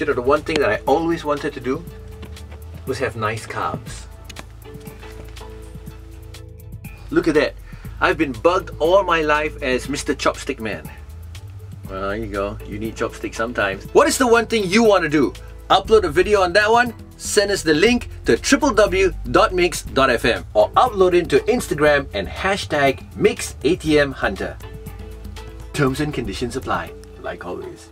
you know, the one thing that I always wanted to do was have nice carbs. Look at that. I've been bugged all my life as Mr. Chopstick Man. Well, there you go. You need chopsticks sometimes. What is the one thing you want to do? Upload a video on that one? Send us the link to www.mix.fm or upload it to Instagram and hashtag MixATMHunter. Terms and conditions apply, like always.